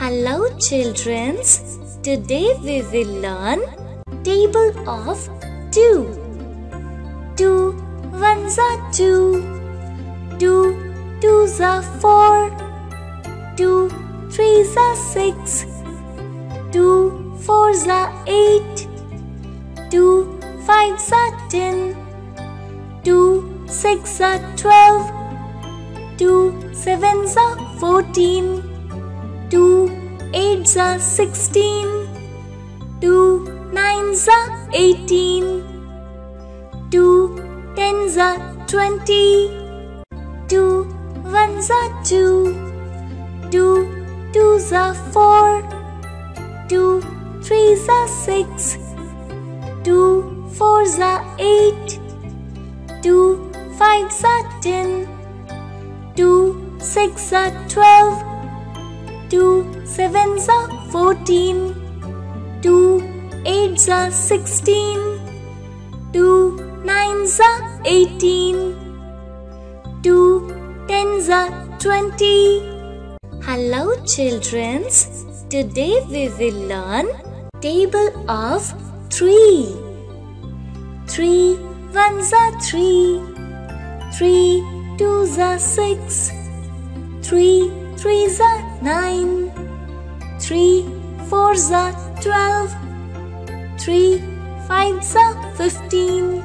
Hello childrens. Today we will learn table of 2. 2 ones are 2. 2 twos are 4. 2 threes are 6. 2 fours are 8. 2 fives are 10. 2 six are 12. 2 sevens are 14. 2 eights are 16. Two nines are 18. Two tens are 20. Two ones are 2. Two twos are 4. Two threes are 6. Two fours are 8. Two fives are 10. 2 six are 12. 2 sevens are 14. 2 eights are 16. 2 nines are 18. 2 tens are 20. Hello childrens. Today we will learn table of 3. 3 ones are 3. 3 twos are 6. 3 threes are 9. 3 fours are 12. 3 fives are 15.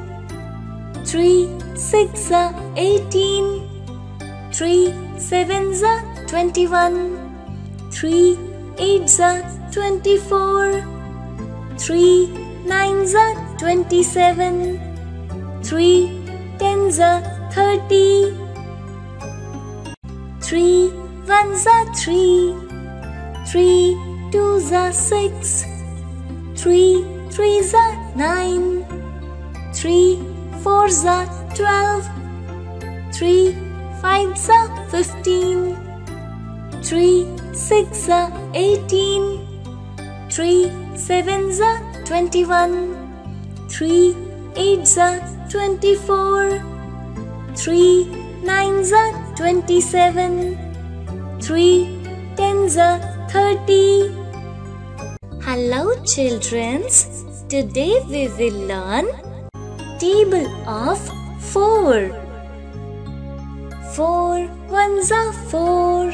3 six are 18. 3 sevens are 21. 3 eights are 24. 3 nines are 27. 3 tens are 30. 3 ones are 3. 3 twos are 6. 3 threes are 9. 3 fours are 12. 3 fives are 15. 3 six are 18. 3 sevens are 21. 3 eights are 24. 3 nines are 27. 3 tens are 30. Hello childrens. Today we will learn table of 4. 4 ones are 4.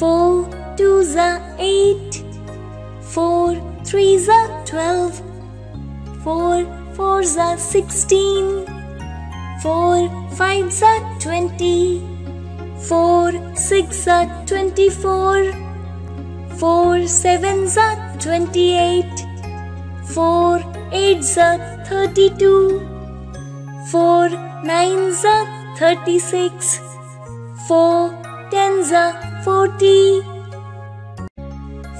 4 twos are 8. 4 threes are 12. 4 fours are 16. 4 fives are 20. 4 six are 24. 4 sevens are 28. 4 eights are 32. 4 nines are 36. 4 tens are 40.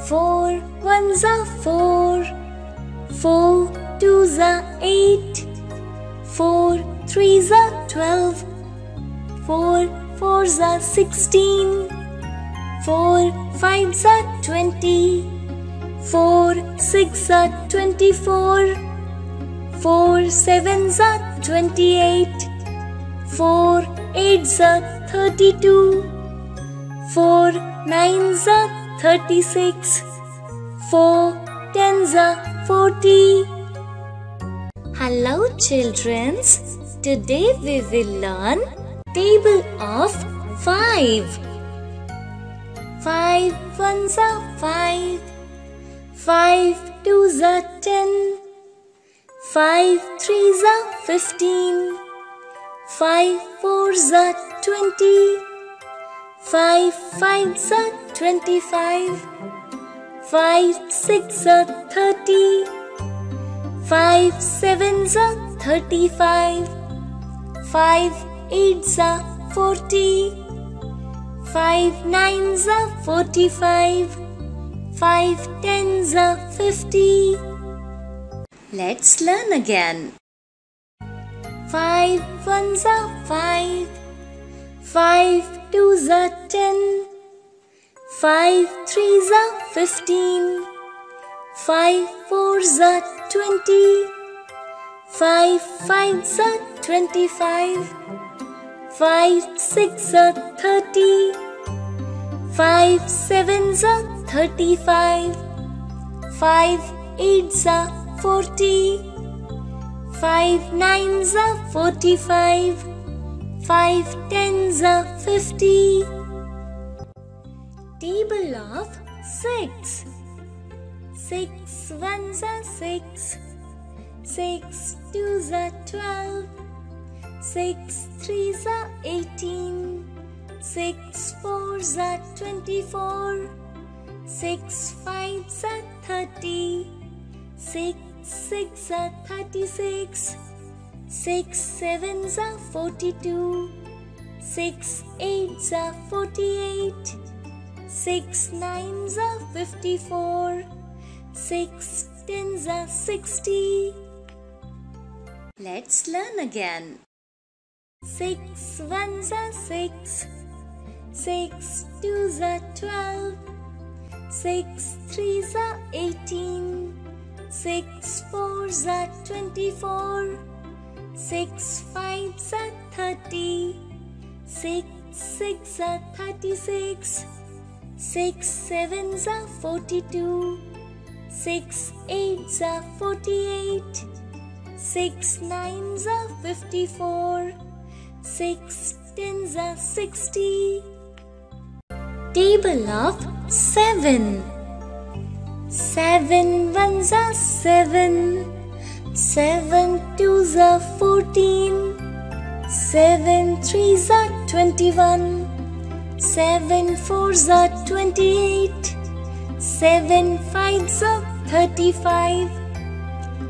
4 ones are 4. 4 twos are 8. 4 threes are 12. 4 fours are 16. 4 fives are 20. 4 six are 24. 4 sevens are 28. 4 eights are 32. 4 nines are 36. 4 tens are 40. Hello childrens. Today we will learn table of 5. 5 ones are 5. 5 twos are 10. 5 threes are 15. 5 fours are 20. 5 fives are 25. 5 six are 30. 5 sevens are 35. 5 eights are 40. 5 nines are 45. 5 tens are 50. Let's learn again. 5 ones are 5. 5 twos are 10. 5 threes are 15. 5 fours are 20. 5 fives are 25. 5 six are 30. 5 sevens are thirty-five. Five eights are forty. Five nines are forty-five. Five tens are fifty. Table of six. Six ones are six. Six twos are twelve. Six threes are eighteen. Six fours are twenty-four. Six fives are thirty. Six six are thirty-six. Six sevens are forty-two. Six eights are forty-eight. Six nines are fifty-four. Six tens are sixty. Let's learn again. Six ones are six. Six twos are twelve. Six threes are eighteen. Six fours are twenty-four. Six fives are thirty. Six six are thirty-six. Six sevens are forty-two. Six eights are forty-eight. Six nines are fifty-four. Six tens are sixty. Table of seven. Seven ones are seven. Seven twos are fourteen. Seven threes are twenty-one. Seven fours are twenty-eight. Seven fives are thirty-five.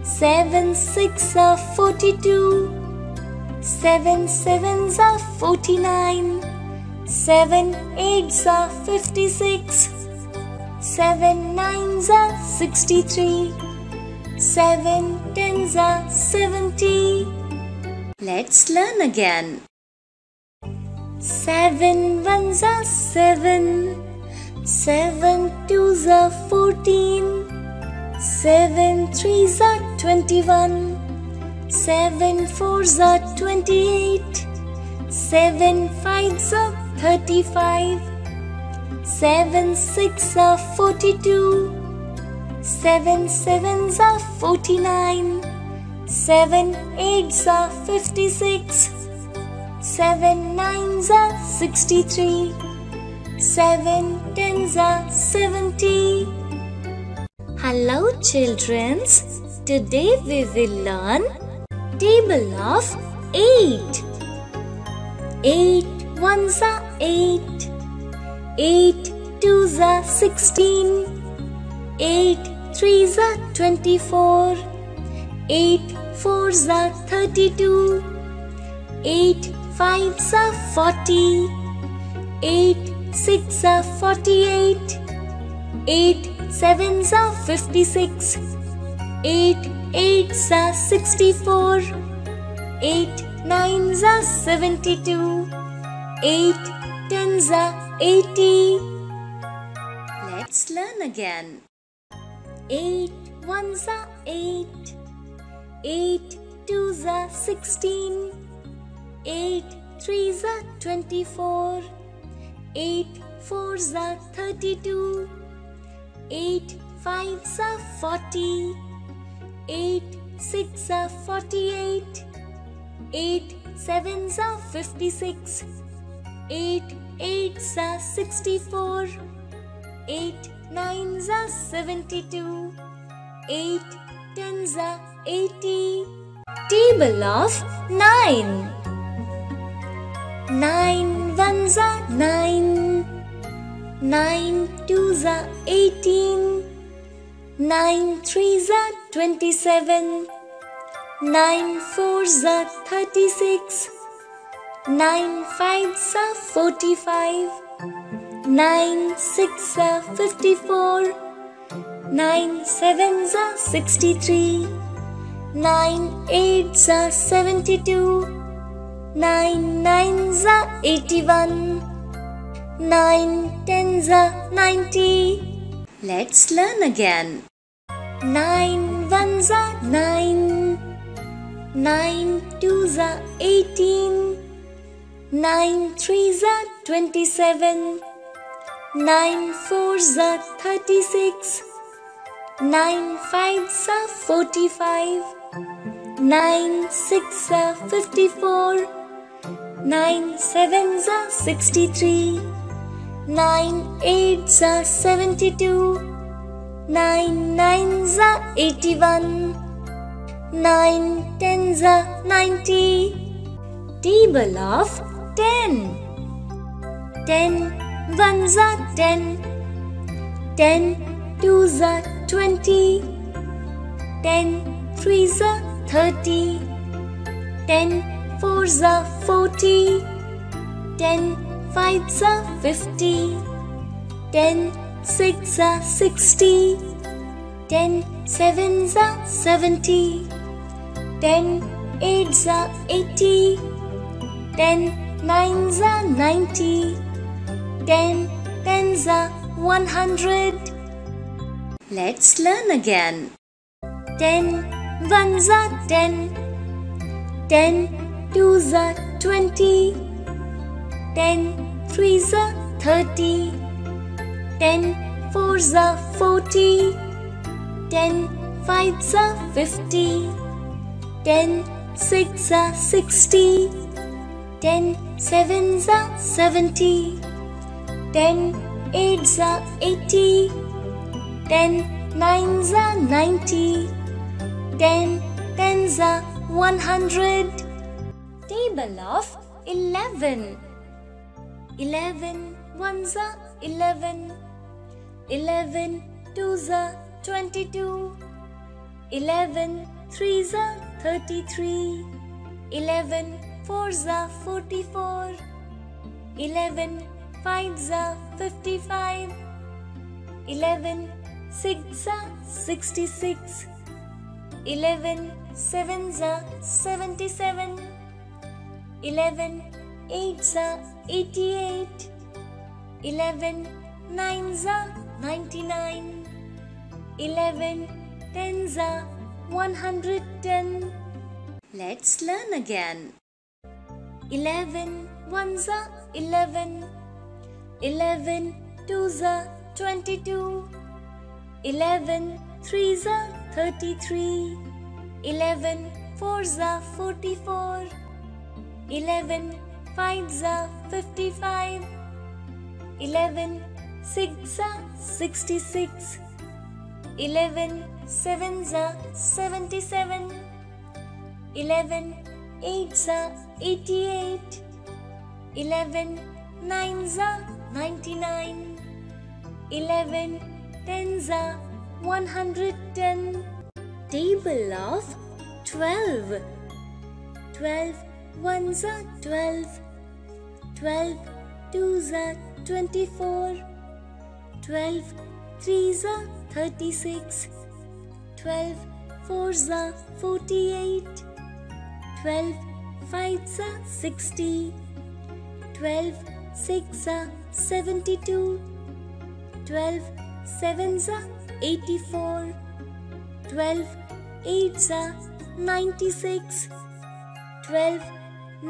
Seven six are forty-two. Seven sevens are forty-nine. Seven eights are fifty-six. Seven nines are sixty-three. Seven tens are seventy. Let's learn again. Seven ones are seven. Seven twos are fourteen. Seven threes are twenty-one. Seven fours are twenty-eight. Seven fives are thirty-five. Seven six are forty-two. Seven sevens are forty-nine. Seven eights are fifty-six. Seven nines are sixty-three. Seven tens are seventy. Hello, childrens. Today we will learn table of eight. Eight ones are eight. Eight twos are sixteen. Eight threes are twenty-four. Eight fours are thirty-two. Eight fives are forty. Eight six are forty-eight. Eight sevens are fifty-six. Eight eights are sixty-four. Eight nines are seventy-two. Eight tens are eighty. Let's learn again. Eight ones are eight. Eight twos are sixteen. Eight threes are twenty-four. Eight fours are thirty-two. Eight fives are forty. Eight six are forty-eight. Eight sevens are fifty-six. Eight eights are sixty-four. Eight nines are seventy-two. Eight tens are eighty. Table of nine. Nine ones are nine. Nine twos are eighteen. Nine threes are twenty-seven. Nine fours are thirty-six. Nine fives are forty-five. Nine six are fifty-four. Nine sevens are sixty-three. Nine eights are seventy-two. Nine nines are eighty-one. Nine tens are ninety. Let's learn again. Nine ones are nine. Nine twos are eighteen. Nine threes are twenty-seven. Nine fours are thirty-six. Nine fives are forty-five. Nine six are fifty-four. Nine sevens are sixty-three. Nine eights are seventy-two. Nine nines are eighty-one. Nine tens are ninety. Table of ten. Ten Ones are ten, ten twos are twenty, ten threes are thirty, ten fours are forty, ten fives are fifty. ten six are sixty, ten sevens are seventy, ten eights are eighty, ten nines are ninety. Ten tens are one hundred. Let's learn again. Ten ones are ten. Ten twos are twenty. Ten threes are thirty. Ten fours are forty. Ten fives are fifty. Ten six are sixty. Ten sevens are seventy. Ten eights are eighty. Ten nines are ninety. Ten tens are one hundred. Table of eleven. Eleven ones are eleven. Eleven twos are twenty-two. Eleven threes are thirty-three. Eleven fours are forty-four. Eleven fives are fifty-five. Eleven six are sixty-six. Eleven sevens are seventy-seven. Eleven eights are eighty-eight. Eleven nines are ninety-nine. Eleven tens are one hundred ten. Let's learn again. Eleven ones are eleven. Eleven twos are twenty-two. Eleven threes are thirty-three. Eleven fours are forty-four. Eleven fives are fifty-five. Eleven six are sixty-six. Eleven sevens are seventy-seven. Eleven eights are eighty-eight. Eleven nines are 99 11 tens are 110 table of 12 12 ones are 12 12 twos are 24 12 threes are 36 12 fours are 48 12 fives are 60 12 6 are 72 12 7s are 84 12 8s are 96 12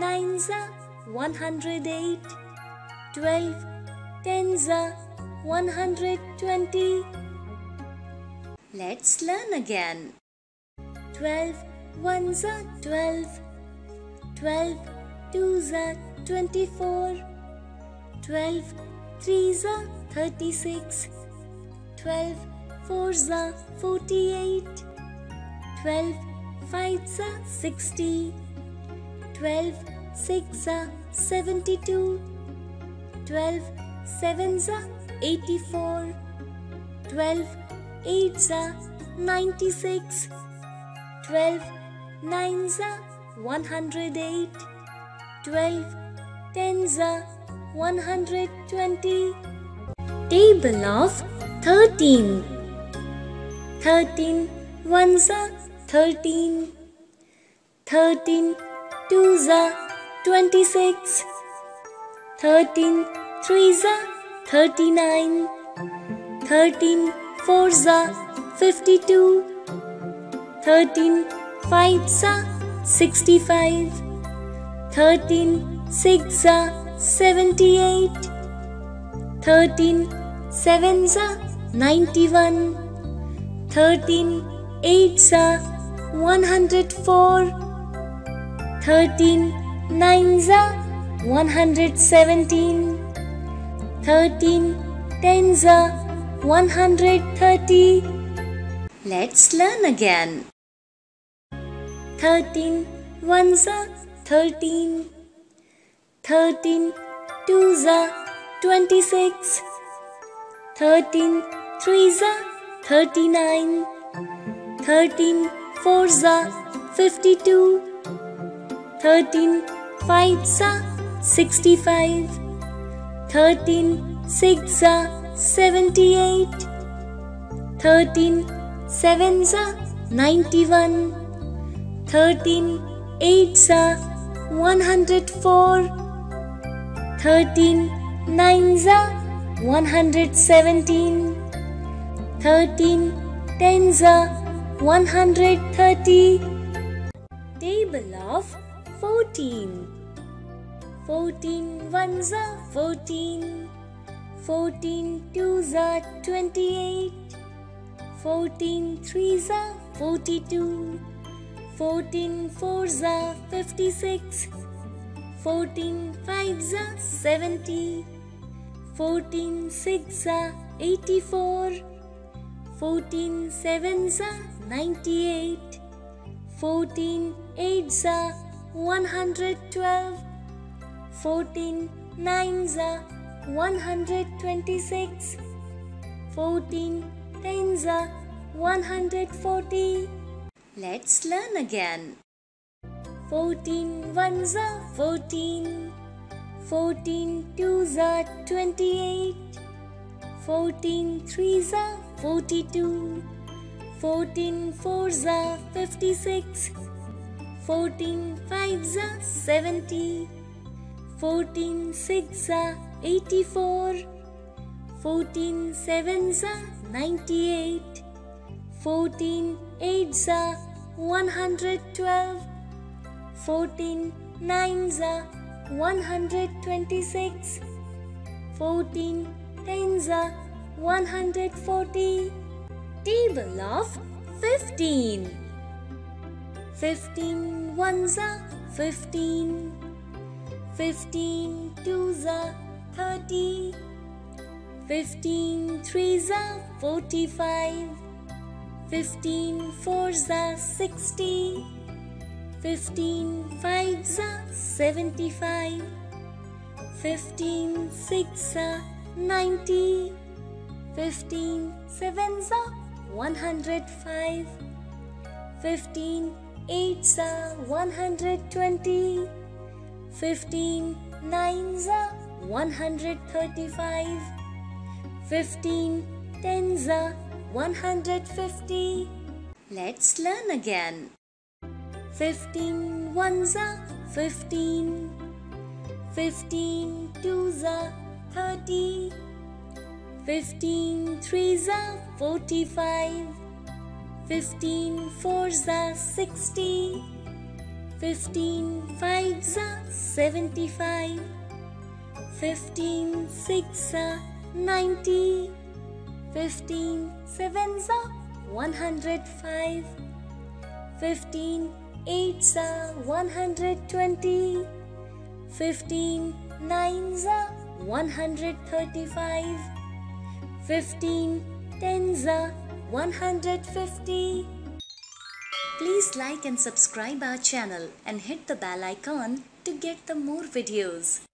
9s are 108 12 10s are 120 Let's learn again. 12 1s are 12 12 2s are 24 12 threes are 36 12 fours are 48 12 fives are 60 12 six are 72 12 sevens are 84 12 eights are 96 12 nines are 108 12 tens are 120 Table of 13 13 ones are 13 13 twos are 26 13 threes are 39 13 fours are 52 13 fives are 65 13 six are 78 Thirteen are ninety-one. Thirteen eights are one hundred four. Thirteen are one hundred seventeen. Thirteen tens are one hundred thirty. Let's learn again. Thirteen ones are thirteen. Thirteen twos are twenty-six. Thirteen threes are thirty-nine. Thirteen fours are fifty-two. Thirteen fives are sixty-five. Thirteen six are seventy-eight. Thirteen sevens are ninety-one. Thirteen eights are one hundred four. Thirteen nines are one hundred seventeen. Thirteen tens are one hundred thirty. Table of fourteen. Fourteen ones are fourteen. Fourteen twos are twenty-eight. Fourteen threes are forty-two. Fourteen fours are fifty-six. Fourteen fives are seventy. Fourteen six are eighty-four. Fourteen sevens are ninety-eight. Fourteen eights are one hundred twelve. Fourteen nines are one hundred twenty-six. Fourteen tens are one hundred forty. Let's learn again. Fourteen ones are fourteen. Fourteen twos are twenty-eight. Fourteen threes are forty-two. Fourteen fours are fifty-six. Fourteen fives are seventy. Fourteen six are eighty-four. Fourteen sevens are ninety-eight. Fourteen eights are one hundred twelve. Fourteen nines are one hundred twenty-six. Fourteen tens are one hundred forty. Table of fifteen. Fifteen ones are fifteen. Fifteen twos are thirty. Fifteen threes are forty-five. Fifteen fours are sixty. Fifteen fives are seventy-five. Fifteen six are ninety. Fifteen sevens are one hundred five. Fifteen eights are one hundred twenty. Fifteen nines are one hundred thirty-five. Fifteen tens are one hundred fifty. Let's learn again. Fifteen ones are fifteen. Fifteen twos are thirty. Fifteen threes are forty-five. Fifteen fours are sixty. Fifteen fives are seventy-five. Fifteen six are ninety. Fifteen sevens are one hundred five. Fifteen eights are one hundred twenty. Fifteen nines are one hundred thirty-five. Fifteen tens are one hundred fifty. Please like and subscribe our channel and hit the bell icon to get the more videos.